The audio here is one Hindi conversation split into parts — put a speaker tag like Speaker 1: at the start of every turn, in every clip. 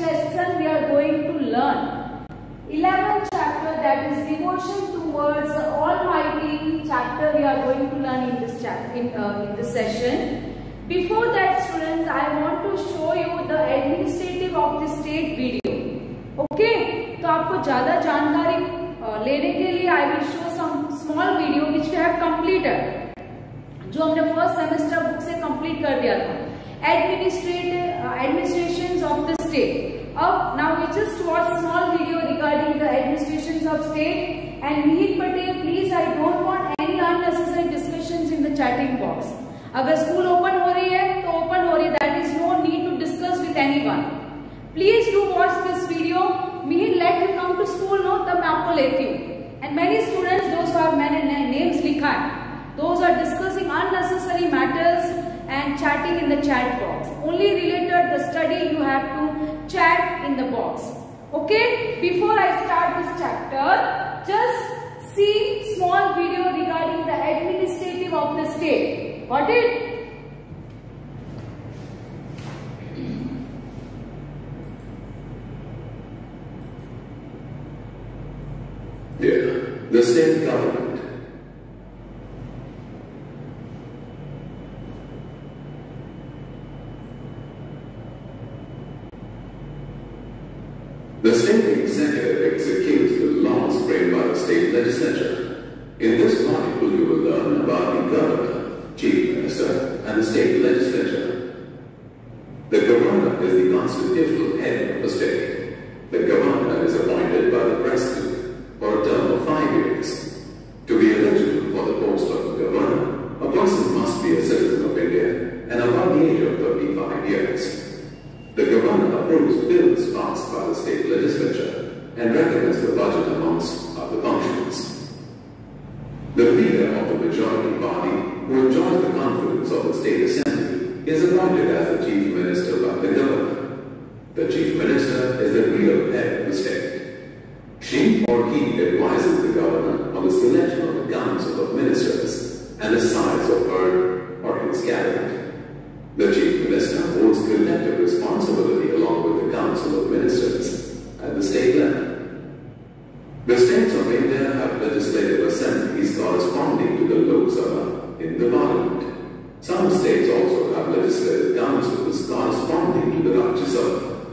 Speaker 1: lesson we are going to learn. 11th chapter that is devotion towards the Almighty chapter we are going to learn in this chapter in, uh, in this session. Before that students I want to show you the administrative of the state video. Okay? तो आपको ज़्यादा जानकारी लेने के लिए I will show some small video which we have completed जो हमने फ़र्स्ट सेमेस्टर बुक से कंप्लीट कर दिया था administrative administration of the state अब now we just watch small video regarding the administration of state and Mihit Patel please I don't want any unnecessary discussions in the chatting box अगर स्कूल ओपन हो रही है तो ओपन हो रही है that is no need to discuss with anyone please do watch this video Mihir let you come to school no तब मैं आपको लेती हूँ एंड मेनी स्टूडेंट्स दोस्त आर मैंने नेम्स लिखा है those are discussing unnecessary matters and chatting in the chat box only related the study you have to Chat in the box. Okay, before I start this chapter, just see small video regarding the administrative of the state. Got it?
Speaker 2: Yeah, the state government and the state legislature. The governor is the constitutional head of the state. The governor is appointed by the president for a term of five years. To be eligible for the post of governor, a person must be a citizen of India and above the age of 35 years. The governor approves bills passed by the state legislature and recommends the budget amongst other functions. The leader of the majority party who enjoys the confidence of the state assembly is appointed as the chief minister by the governor. The chief minister is the real head of the state. She or he advises the governor on the selection of the council of ministers and the size of her or his cabinet. The chief minister holds collective responsibility along with the council of ministers at the state level. The of India have legislative assemblies corresponding to the Lok Sabha in the parliament. Some states also have legislative councils corresponding to the Rajya Sabha.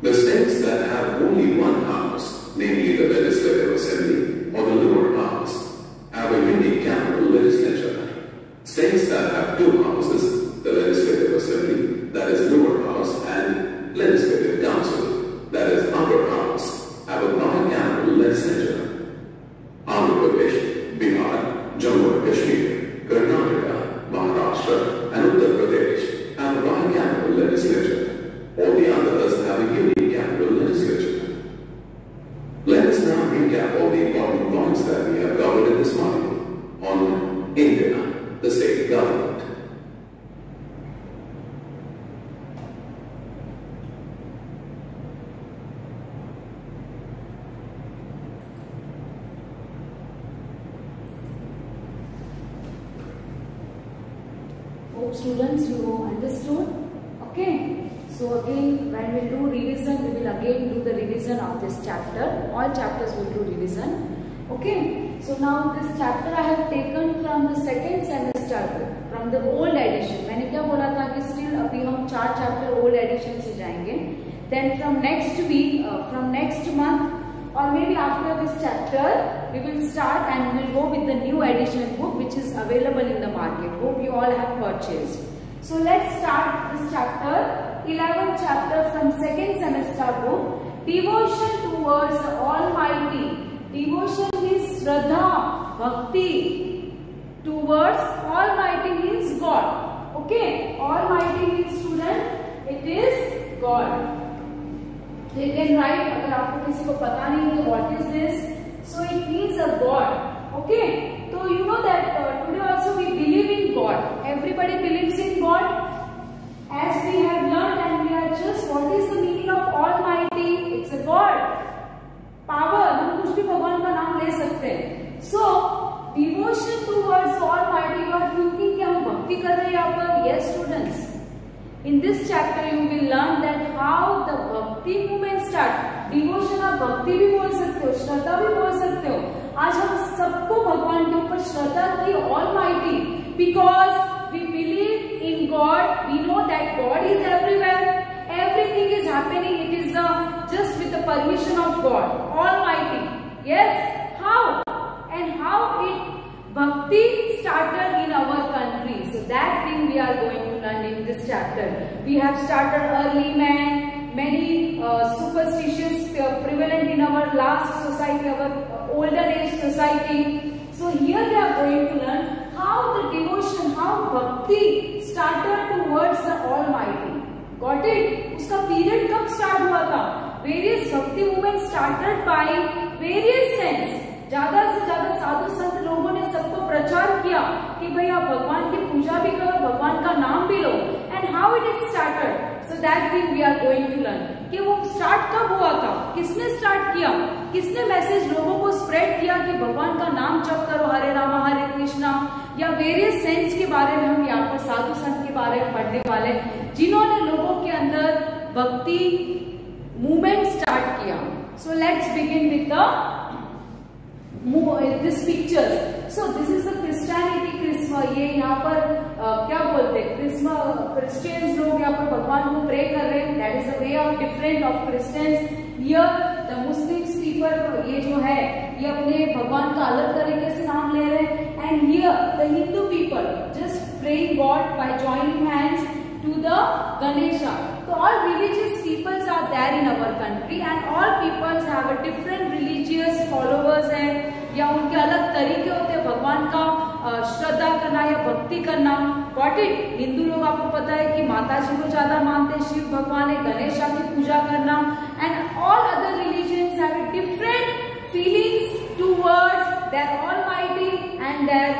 Speaker 2: The states that have only one house, namely the legislative assembly or the lower house, have a unicameral legislature. States that have two houses, the legislative assembly, that is lower house, and legislative council, that is upper house, have a bicameral legislature. Andhra Pradesh, Bihar, Jammu and Kashmir, Karnataka, Maharashtra, and Uttar Pradesh have a bicameral legislature. All the others have a unicameral legislature. Let us now recap all the important points that we have covered in this morning on India, the state government
Speaker 1: Hope students you understood. Okay. So again when we do revision we will again do the revision of this chapter. All chapters will do revision. Okay. So now this chapter I have taken from the second semester book from the old edition. मैंने क्या बोला था कि still अभी हम चार chapter old edition से जाएंगे. Then from next week, uh, from next month or maybe after this chapter we will start and we will go with the new edition book which is available in the market hope you all have purchased So let's start this chapter 11th chapter from second semester book devotion towards the almighty devotion means shraddha bhakti towards almighty means god okay almighty means student it is god you can write अगर आपको किसी को पता नहीं है what is this so it means a god okay so you know that uh, today also we believe in god everybody believes in god as we have learned and we are just what is the meaning of almighty it's a god power हम कुछ भी भगवान का नाम ले सकते हैं so devotion towards almighty you are thinking कि हम भक्ति कर रहे हैं यहाँ पर yes students in this chapter you will learn that how the Bhakti movement start devotion आप भक्ति भी बोल सकते हो श्रद्धा भी बोल सकते हो आज हम सबको भगवान के ऊपर श्रद्धा की all because we believe in God. We know that God is everywhere. Everything is happening. It is uh, just with the permission of God. Almighty. Yes. How? And how it Bhakti started in our country. So that thing we are going to learn in this chapter. We have started early man. Many uh, superstitions uh, prevalent in our last society, our uh, older age society. So here we are going to learn how the devotion, how bhakti started towards the almighty. Got it उसका पीरियड कब स्टार्ट हुआ था? Various Bhakti movement started by various saints ज़्यादा से ज़्यादा साधु संत लोगों ने सबको प्रचार किया कि भाई आप भगवान की पूजा भी करो, भगवान का नाम भी लो. And how it is started so that thing we are going to learn कि वो स्टार्ट कब हुआ था? किसने स्टार्ट किया? किसने मैसेज लोगों को स्प्रेड किया कि भगवान का नाम जप करो, हरे रामा, हरे कृष्णा या वेरियस सेंस के बारे में हम यहाँ पर साधु संत के बारे में पढ़ने वाले जिन्होंने लोगों के अंदर भक्ति मूवमेंट स्टार्ट किया। So let's begin with this pictures so this is the Christmas ये यहाँ पर uh, क्या बोलते हैं? क्रिस्मा क्रिस्टियंस लोग यहाँ पर भगवान को प्रे कर रहे हैं। That is a way of different of Christians the Muslims people ये जो है ये अपने भगवान का अलग तरीके से नाम ले रहे हैं। And here the Hindu people just praying God by joining hands to the Ganesha. So all religious peoples are there in our country and all peoples have a different religious followers and, या उनके अलग तरीके होते हैं, भगवान का श्रद्धा करना या भक्ति करना। गॉट इट हिंदू लोग आपको पता है कि माता जी को ज़्यादा मानते हैं, शिव भगवान है गणेशा की पूजा करना। And all other religions have different feelings towards their almighty and their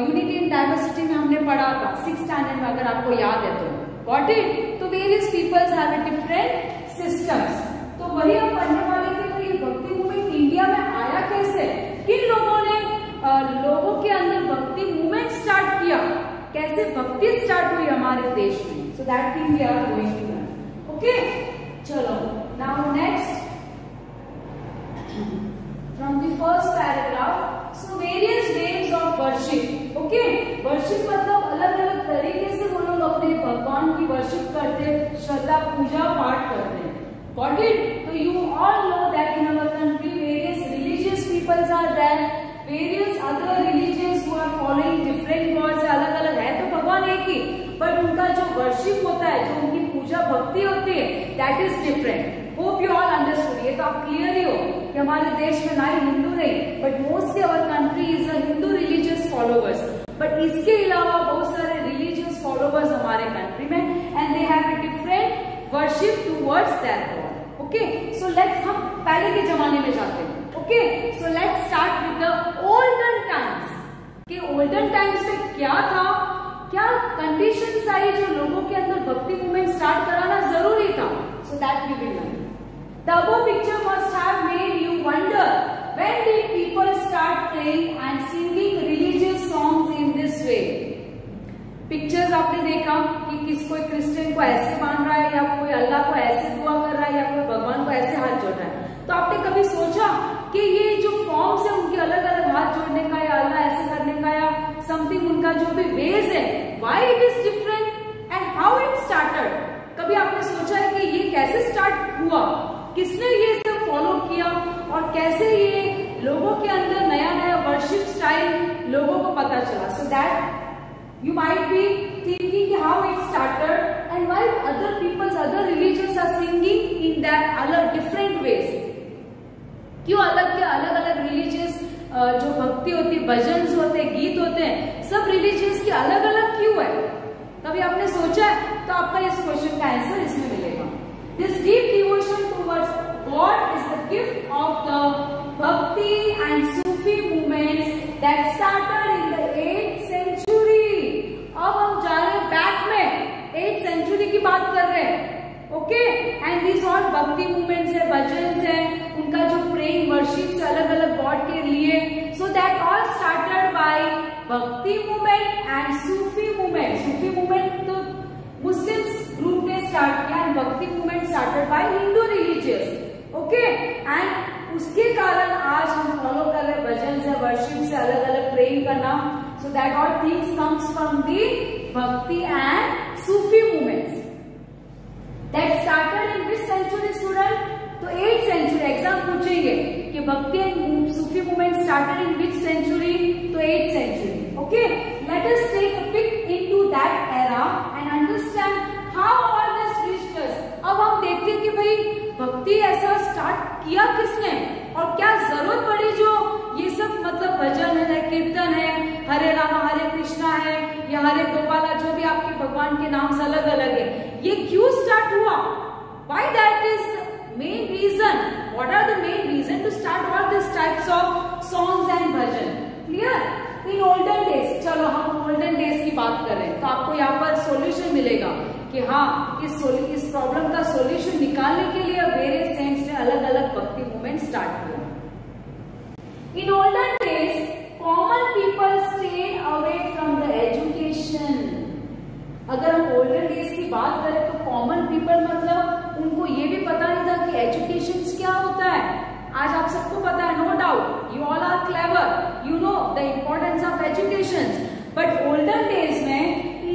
Speaker 1: unity in diversity में हमने पढ़ा था सिक्स स्टैंडर्ड में अगर आपको याद है तो। गॉट इट तो various peoples have different systems तो वही हम पढ़ने वाले थे तो ये भक्ति मूवमेंट इंडिया में आया कैसे? किन लोगों ने आ, लोगों के अंदर भक्ति मूवमेंट स्टार्ट किया? कैसे भक्ति स्टार्ट हुई हमारे देश में? So that thing we are going to okay चलो now next from the first paragraph so various ways of worship okay worship मतलब अलग अलग तरीके से वो लोग अपने भगवान की वर्शिप करते श्रद्धा पूजा पाठ करते हैं। It? so you all know that in our country various religious peoples are there. Various other religions who are following different gods अलग अलग है तो भगवान एक ही। बट उनका जो वर्शिप होता है, जो उनकी पूजा भक्ति होती है that is different hope you all understood ये तो आप क्लियर ही हो कि हमारे देश में ना ही हिंदू नहीं but mostly our country is a Hindu religious followers but इसके अलावा बहुत सारे रिलीजियस फॉलोवर्स हमारे कंट्री में and they different worship towards that god okay so let's हम पहले के जमाने में जाते हैं। Okay so let's start with the olden times कि ओल्डन टाइम्स में क्या था? क्या कंडीशंस आई जो लोगों के अंदर भक्ति मूवमेंट स्टार्ट कराना ज़रूरी था? So that we will learn The above picture must have made you wonder when did people start playing and singing religious songs in this way? Pictures आपने देखा? किस कोई क्रिश्चियन को ऐसे मान रहा है या कोई अल्लाह को ऐसे दुआ कर रहा है या कोई भगवान को ऐसे हाथ जोड़ रहा है। तो आपने कभी सोचा कि ये जो फॉर्म्स है, उनके अलग अलग हाथ जोड़ने का या अल्लाह ऐसे करने का या समथिंग उनका जो भी वेज है why it is different and how it started कभी आपने सोचा है कि ये कैसे स्टार्ट हुआ? किसने ये सब फॉलो किया? और कैसे ये लोगों के अंदर नया नया वर्शिप स्टाइल लोगों को पता चला? So that you might be thinking how it started, and why other people's other religions are singing in their other different ways. क्यों अलग के अलग अलग रिलीजियस जो भक्ति होती है भजन होते हैं गीत होते हैं, सब अलग क्यों है? कभी आपने सोचा है? तो आपका इस क्वेश्चन का आंसर इसमें मिलेगा। This deep devotion towards god is the gift of the bhakti and Sufi movements that started in the eight century अब हम जा रहे हैं बैक में। एट सेंचुरी की बात कर रहे हैं। Okay and this all bhakti movements है भजन है, उनका जो प्रेम वर्शिप अलग अलग गॉड के लिए। So that all started by bhakti movement and Sufi movement Sufi movement तो मुस्लिम्स ग्रुप ने स्टार्ट किया and bhakti movement started by Hindu religious okay and उसके कारण आज हम फॉलो कर रहे भजन से वर्शिप से अलग अलग प्रेम का करना so that all things comes from the bhakti and Sufi movements that started in which century student तो एट सेंचुरी एग्ज़ाम पूछेंगे कि bhakti and Sufi movement started in which century तो eight century okay let us take a pick into that era and understand how all this riches अब हम देखते हैं कि भाई भक्ति ऐसा स्टार्ट किया किसने? और क्या ज़रूरत पड़ी जो ये सब मतलब भजन है, कीर्तन है, हरे रामा, हरे कृष्णा है, या हरे गोपाला, जो भी आपके भगवान के नाम से अलग अलग है, ये क्यों स्टार्ट हुआ? Why that is main reason what are the main reason to start all these types of songs and bhajan? Clear? In olden days, चलो हम ओल्डन डेज़ की बात करें तो आपको यहाँ पर सोल्यूशन मिलेगा। कि हाँ इस इस प्रॉब्लम का सॉल्यूशन निकालने के लिए वेरियस सेंट्स ने अलग अलग भक्ति मूवमेंट स्टार्ट किया in olden days common people stay away from the education अगर हम ओल्डन डेज़ की बात करें तो कॉमन पीपल मतलब उनको ये भी पता नहीं था कि एजुकेशन क्या होता है। आज आप सबको पता है no doubt you all are clever you know the importance of education but olden days में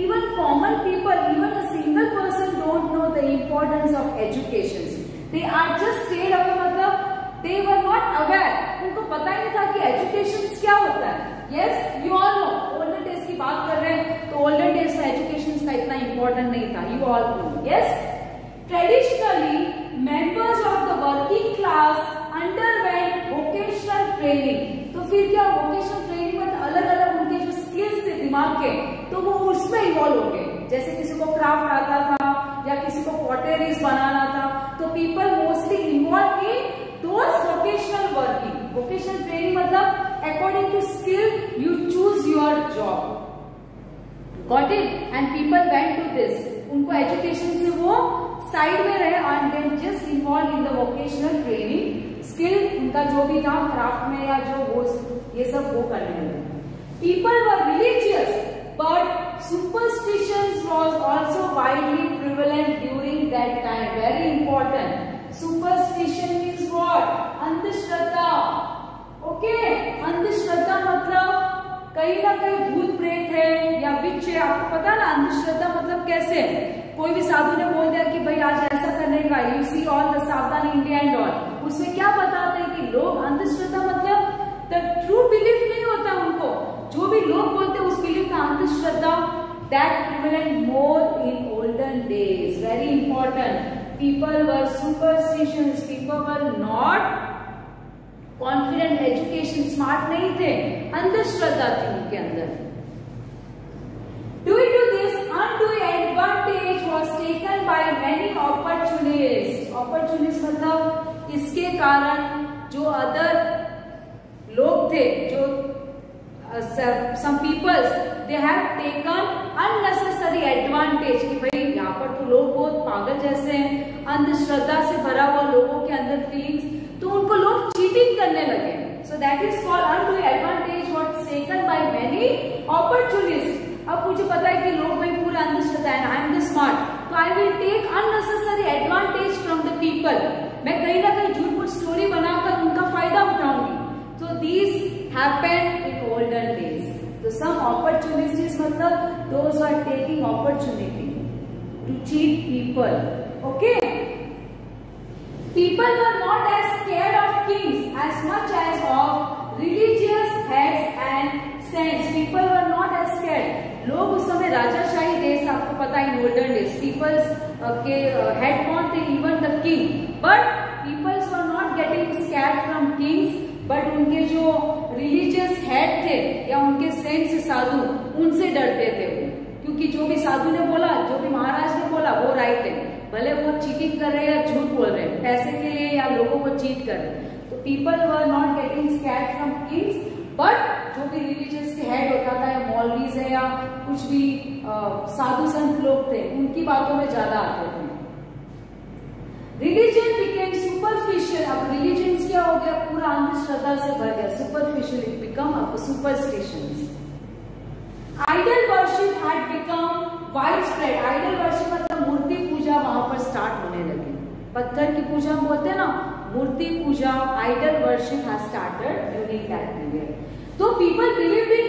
Speaker 1: even common people even a single person don't know the importance of education they are just stayed मतलब दे वर नॉट अवेयर उनको पता ही नहीं था कि एजुकेशन क्या होता है. Yes you all know olden days की बात कर रहे हैं तो ओल्डन डेज़ में एजुकेशन का इतना इंपॉर्टेंट नहीं था. You all know yes traditionally members of the working class underwent vocational training तो फिर क्या वोकेशनल ट्रेनिंग में अलग अलग उनके जो स्किल्स थे दिमाग के तो वो उसमें इन्वॉल्व हो गए. जैसे किसी को क्राफ्ट आता था या किसी को पॉटरीज बनाना था तो people mostly involve in those vocational working vocational training मतलब according to skill you choose your job got it and people went to this उनको एजुकेशन से वो साइड में रहे and then just involve in the vocational training skill उनका जो भी था क्राफ्ट में या जो वो, ये सब वो करने लगे। People were religious but superstitions was also widely prevalent during that time very important superstition means what अंधश्रद्धा ओके अंधश्रद्धा मतलब कहीं ना कहीं भूत प्रेत है या विच है। आपको पता ना अंधश्रद्धा मतलब कैसे? कोई भी साधु ने बोल दिया कि भाई आज ऐसा करने का you see all the Savdhaan India and all उसमें क्या बताते हैं कि लोग अंधश्रद्धा मतलब द ट्रू बिलीफ नहीं होता उनको। जो भी लोग बोलते हैं उस बिलीफ का अंधश्रद्धा that prevalent more in olden days very important people were superstitions people were not confident education smart नहीं थे. अंधश्रद्धा थी उनके अंदर. Due to this? Undue advantage was taken by many. Opportunists. मतलब इसके कारण जो अदर लोग थे, जो some people they have taken unnecessary advantage कि भाई यहाँ पर तो लोग बहुत पागल जैसे हैं, अंधश्रद्धा से भरा हुआ लोगों के अंदर फीलिंग्स तो उनको लोग चीटिंग करने लगे so that is called undue advantage what taken by many opportunist अब मुझे पता है कि लोग भाई पूरे अंधश्रद्धा है आई एम द स्मार्ट तो I will take unnecessary advantage from the people मैं कहीं ना कहीं झूठ मूठ स्टोरी बनाकर उनका फ़ायदा उठाऊँगी। तो these happen in olden days तो सम अपॉर्चुनिटीज़ मतलब those are taking opportunity to cheat people okay People were not as scared of kings as much as of religious heads and saints. People were not as scared. लोग उस समय राजाशाही देश आपको पता है गोल्डन डेज़ पीपल्स के हेड कौन थे? Even the king but peoples were not getting scared from kings but उनके जो रिलीजियस हेड थे या उनके सेंट्स साधु, उनसे डरते थे क्योंकि जो भी साधु ने बोला, जो भी महाराज ने बोला, वो राइट है। भले वो चीटिंग कर रहे हैं या झूठ बोल रहे हैं, पैसे के लिए या लोगों को चीट कर रहे तो people were not getting scared from kings but जो भी रिलीजियस हेड होता था, या मॉलवीज है, या कुछ भी साधु संत लोग थे, उनकी बातों में ज़्यादा आते थे। बिकेम सुपरफिशियल अब रिलीजन क्या हो गया? पूरा अंधश्रद्धा से भर गया। सुपरफिशियल इट बिकम अब superstition idol worship had become wide spread idol worship मतलब मूर्ति पूजा वहाँ पर स्टार्ट होने लगी। पत्थर की पूजा हम बोलते हैं ना, मूर्ति पूजा idol worship has started during that period तो people believe in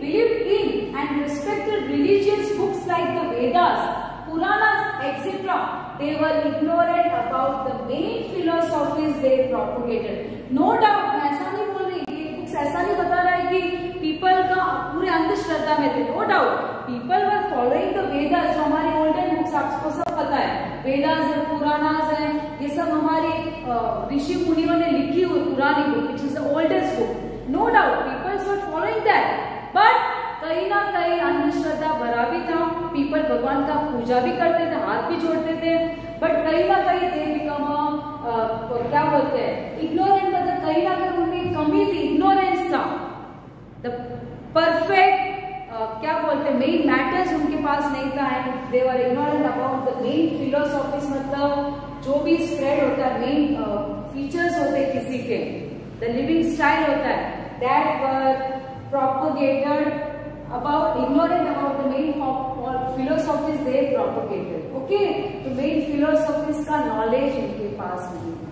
Speaker 1: believe in and respected religious books like the Vedas Puranas etcetera they were ignorant about the main philosophies they propagated. No doubt, मैं ऐसा नहीं बोल रही ये बुक्स ऐसा नहीं बता रहा है कि पीपल का पूरे अंधश्रद्धा में थे. No doubt people were following the Vedas जो हमारी ओल्डन बुक्स आपको सब पता है. वेदास है पुराणास है, ये सब हमारे ऋषि मुनियों ने लिखी हुई पुरानी book which is the oldest book no doubt peoples were following that but कहीं ना कहीं अंधश्रद्धा भरा भी था। पीपल भगवान का पूजा भी करते थे, हाथ भी जोड़ते थे। बट कहीं ना कहीं दे बिकम क्या बोलते हैं इग्नोरेंट मतलब कहीं ना कहीं उनकी कमी थी इग्नोरेंस था। द परफेक्ट क्या बोलते मेन मैटर्स उनके पास नहीं था and they were ignorant about the main philosophies मतलब जो भी स्प्रेड होता है मेन फीचर्स होते किसी के। द लिविंग स्टाइल होता है। That were propagated about ignorant about the main philosophies they propagated okay तो main philosophies का knowledge इनके पास नहीं था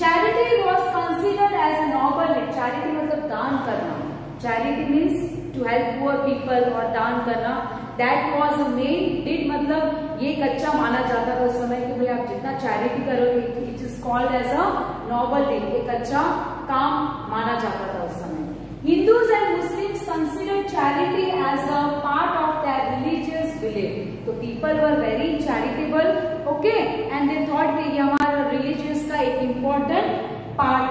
Speaker 1: charity was considered as a noble charity मतलब दान करना charity means to help poor people और दान करना that was a main deed मतलब ये एक अच्छा माना जाता था उस समय कि भाई आप जितना चैरिटी करोगे it is called as a noble deed एक अच्छा काम माना जाता था उस समय Hindus and Muslims considered charity as a part of their religious belief. So people were very charitable, okay, and they thought कि ये हमारा religious का एक important part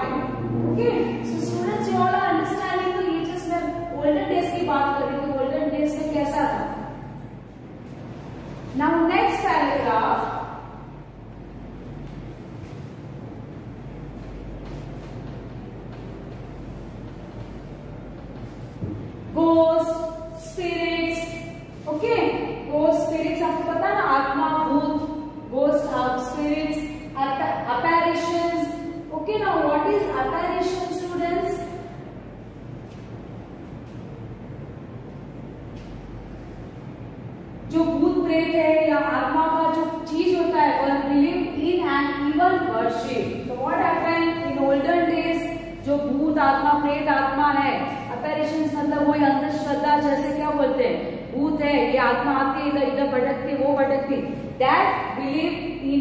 Speaker 1: आत्मा प्रेत आत्मा है। अपैरिशन मतलब वही अंधश्रद्धा जैसे क्या बोलते हैं? भूत है ये आत्मा आती इधर इधर भटकती वो भटकती। That believe in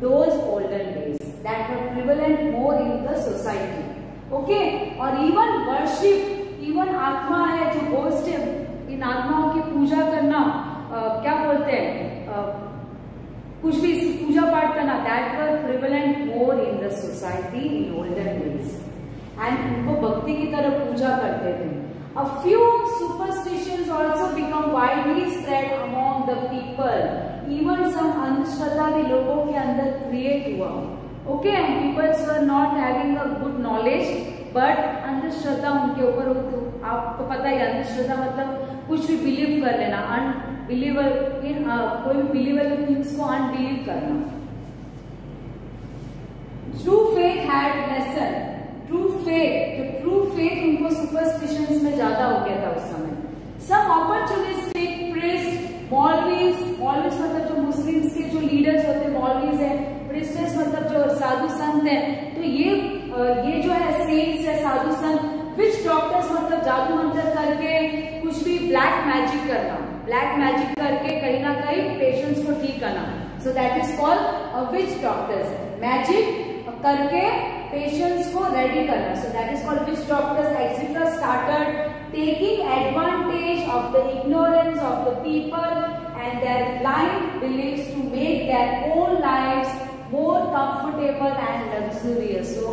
Speaker 1: those olden days that were prevalent more in the society okay और इवन वर्शिप इवन आत्मा है जो गोस्ट है इन आत्माओं की पूजा करना आ, क्या बोलते हैं? कुछ भी पूजा पाठ करना that were prevalent more in the society in olden days and उनको भक्ति की तरह पूजा करते थे। A few superstitions also become widely spread among the people even some अंधश्रद्धा भी लोगों के अंदर क्रिएट हुआ। Okay and peoples were not having a good knowledge but अंधश्रद्धा उनके ऊपर आपको पता है, अंधश्रद्धा मतलब कुछ भी बिलीव कर लेना। अनबिलीवर इन कोई भी बिलीवेबल थिंग्स को अनबिलीव करना। True faith had lessen true faith जो ट्रू फेथ उनको सुपरस्टिशंस में ज़्यादा हो गया था उस समय। सम अपॉर्चुनिस्टिक प्रिस्ट मॉलवीज मॉलवीज मतलब जो मुस्लिम्स के जो लीडर्स होते हैं मॉलवीज है प्रिस्टेस मतलब जो साधु संत है। तो ये ये जो है सेंट्स है, साधु संत विच डॉक्टर्स मतलब जादू मंत्र करके कुछ भी ब्लैक मैजिक करना ब्लैक मैजिक करके कहीं ना कहीं पेशेंट्स को ठीक करना। So that is called witch doctors magic करके पेशेंट्स को रेडी करना। So that is called witch doctors etcetera started taking advantage of the ignorance of the people and their blind believes to make their own lives more comfortable and luxurious. So,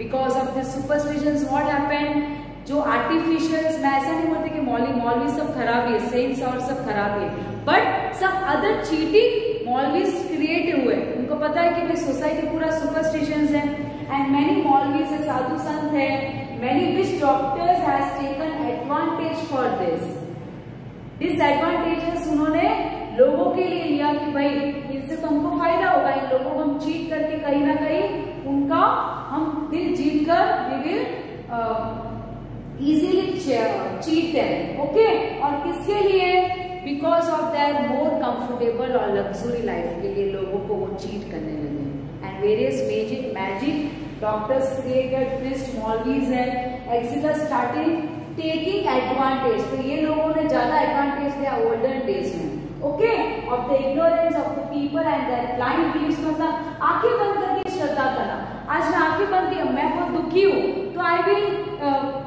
Speaker 1: because of this superstitions, what happened? जो आर्टिफिशियल मैं ऐसा नहीं बोलती कि मौली, मौलवी सब खराब है सेंट्स और सब खराब है। बट सब अदर चीटिंग मौलवीज क्रिएट हुए। उनको पता है कि भाई सोसाइटी पूरा सुपरस्टिशन है। एंड मैनी मौलवीज है साधु संत है many witch doctors has taken advantage for this disadvantages उन्होंने लोगों के लिए लिया कि भाई, इनसे तो हमको फ़ायदा होगा, इन लोगों को हम चीट करके कहीं ना कहीं उनका हम दिल जीत कर we will easily cheat them okay और किसके लिए? Because of their more comfortable और लग्जरी लाइफ के लिए लोगों को वो चीट करने लगे। Various magic magic doctors priest maulvis and एक्सिलर starting taking advantage तो ये लोगों ने ज़्यादा एडवांटेज दिया ओल्डन डेज़ में। Okay of the ignorance of the people and their blind believes मतलब आँखें बंद करके श्रद्धा करना। आज मैं आँखें बंद की मैं बहुत दुखी हूँ। तो I will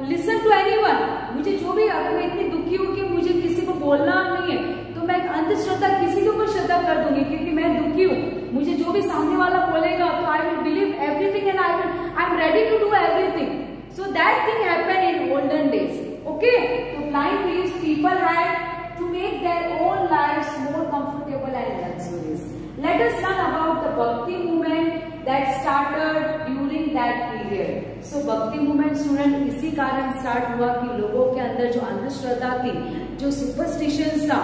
Speaker 1: listen to anyone मुझे जो भी, अगर मैं इतनी दुखी हूँ कि मुझे किसी को बोलना नहीं है तो मैं अंधश्रद्धा, किसी के ऊपर श्रद्धा कर दूँगी, क्योंकि मैं दुखी हूँ। मुझे जो भी सामने वाला बोलेगा तो I will believe everything and I will I am ready to do everything so that thing happen in olden days okay तो ब्लाइंड रिलीज़ पीपल है to make their own life more comfortable and luxurious let us learn about the bhakti movement that started during that period so bhakti movement student इसी कारण स्टार्ट हुआ कि लोगों के अंदर जो अंधश्रद्धा थी, जो सुपरस्टिशन था,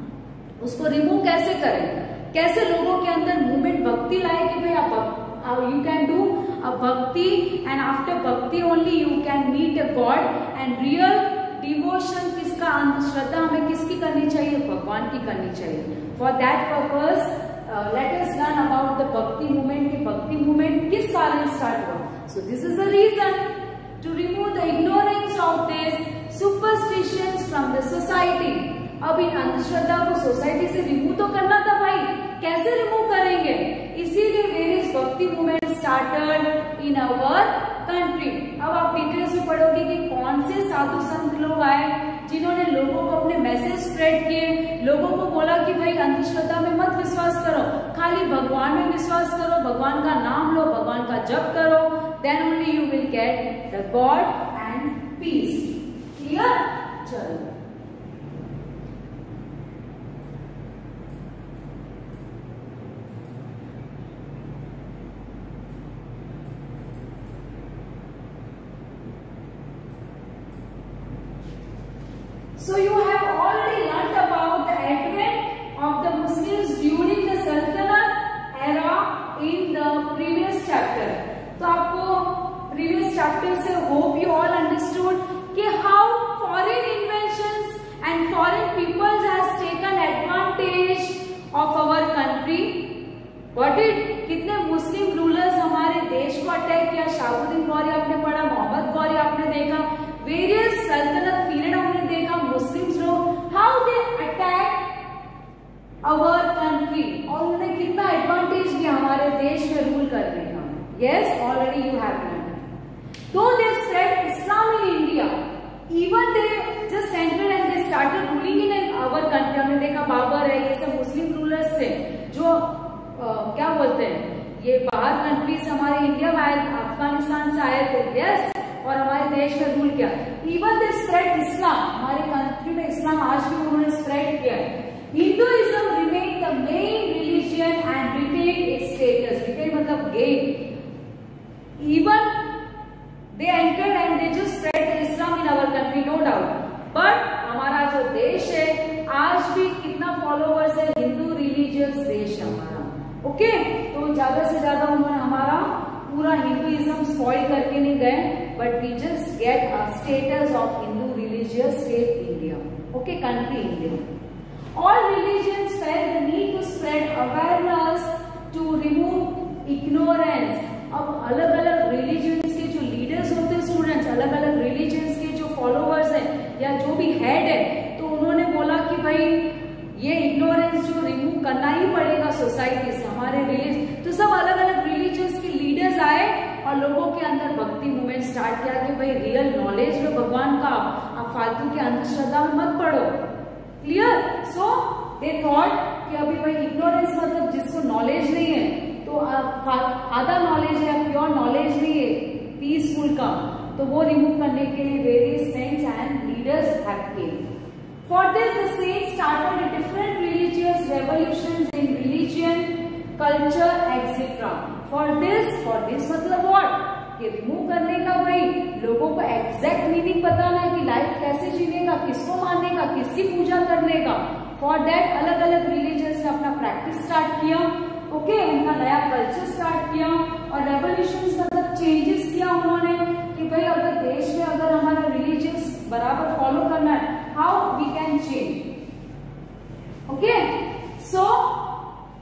Speaker 1: उसको रिमूव कैसे करें? कैसे लोगों के अंदर मूवमेंट भक्ति लाए कि भाई आप? You can do a bhakti and after bhakti only you can meet a god and real devotion किसका अंधश्रद्धा हमें किसकी करनी चाहिए? भगवान की करनी चाहिए। For that purpose let us learn about the bhakti movement की भक्ति मूवमेंट किस कारण स्टार्ट हुआ? So this is the reason to remove the ignorance of this superstitions from the society अब इन अंधश्रद्धा को सोसाइटी से रिमूव तो करना था भाई। कैसे रिमूव करेंगे? इसीलिए various bhakti movement started in our country अब आप डिटेल्स में पढ़ोगे कि कौन से साधु संत लोग आए, जिन्होंने लोगों को अपने मैसेज स्प्रेड किए, लोगों को बोला कि भाई अंधश्रद्धा में मत विश्वास करो, खाली भगवान में विश्वास करो, भगवान का नाम लो, भगवान का जप करो then only you will get the god and peace clear चलो So you have already learnt about the advent of the Muslims during the Sultanate era in the previous chapter. तो आपको previous chapter से hope you all understood कि how foreign inventions and foreign peoples has taken advantage our country country. It कितने मुस्लिम रूलर्स हमारे देश को अटैक किया? शाहबुद्दीन गौरी आपने पढ़ा मोहम्मद गौरी आपने देखा वेरियस सल्तनत पीरियड हमने देखा, मुस्लिम्स लोग how they attack our country और उन्होंने कितना एडवांटेज दिया हमारे देश में रूल करने का? Yes already you have though they spread Islam in India even they just enter and they started ruling in our country हमने देखा बाबर है ये सब मुस्लिम रूलर्स थे जो आ, क्या बोलते हैं ये बाहर कंट्रीज़ हमारे इंडिया में आए अफ़गानिस्तान से आए थे यस और हमारे देश में रूल किया। इवन दे स्प्रेड इस्लाम हमारे कंट्री में इस्लाम आज भी उन्होंने स्प्रेड किया Hinduism remain the main religion and retain status retain मतलब gain even they entered and they just spread Islam in our country no doubt but हमारा जो देश है आज भी कितना फॉलोवर्स है हिंदू रिलीजियस देश हमारा। ओके तो ज़्यादा से ज़्यादा उन्होंने हमारा पूरा हिंदुइज्म स्पॉइल करके नहीं गए but we just get a status of Hindu religious state India okay country India all religions fail need to spread awareness to remove ignorance अब अलग अलग रिलीजियंस के जो लीडर्स होते हैं स्टूडेंट्स अलग अलग रिलीजियंस के जो फॉलोअर्स हैं, या जो भी हेड है उन्होंने बोला कि भाई, ये इग्नोरेंस जो रिमूव करना ही पड़ेगा सोसाइटी से, हमारे रिलीज़ तो सब अलग अलग रिलीजियस के लीडर्स आए और लोगों के अंदर भक्ति मूवमेंट स्टार्ट किया कि भाई रियल नॉलेज लो भगवान का। आप फालतू के अंधश्रद्धा में मत पढ़ो क्लियर सो दे थॉट कि अभी भाई इग्नोरेंस मतलब जिसको नॉलेज नहीं है तो आधा नॉलेज है प्योर नॉलेज नहीं है पीसफुल का। तो वो रिमूव करने के लिए various saints and leaders have came For this, the saints started different religious revolutions in religion, culture, etc. For this, for this मतलब what? कि रिमूव करने का भाई लोगों को एग्जैक्ट मीनिंग बताना है कि लाइफ कैसे जीने का किसको मानने का किसकी पूजा करने का फॉर दैट अलग अलग रिलीजियंस ने अपना प्रैक्टिस स्टार्ट किया ओके okay, उनका नया कल्चर स्टार्ट किया और रेवोल्यूशन मतलब चेंजेस किया उन्होंने कि भाई अगर देश में अगर हमारा रिलीजियस बराबर फॉलो करना है how we can change okay so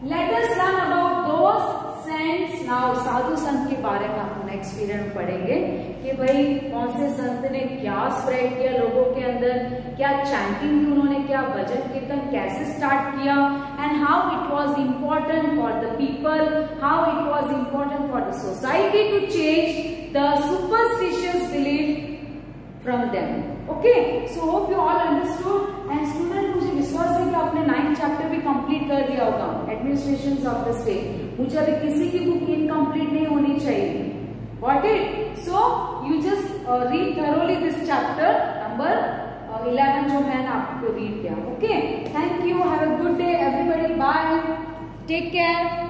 Speaker 1: let us learn about those saints now साधु संत के बारे में हम नेक्स्ट पीरियड में पढ़ेंगे कि भाई, कौन से संत ने क्या स्प्रेड किया लोगों के अंदर? क्या चैंटिंग की उन्होंने क्या भजन कीर्तन कैसे स्टार्ट किया? And how it was important for the people how it was important for the society to change the superstitious belief from them okay so hope you all understood and student मुझे विश्वास है कि आपने नाइन्थ चैप्टर भी कंप्लीट कर दिया होगा. एडमिनिस्ट्रेशन ऑफ़ द स्टेट मुझे अभी किसी की बुक इनकम्प्लीट नहीं होनी चाहिए. What it so you just read thoroughly this chapter number eleven जो मैंने आपको रीड किया. Okay thank you have a good day everybody bye take care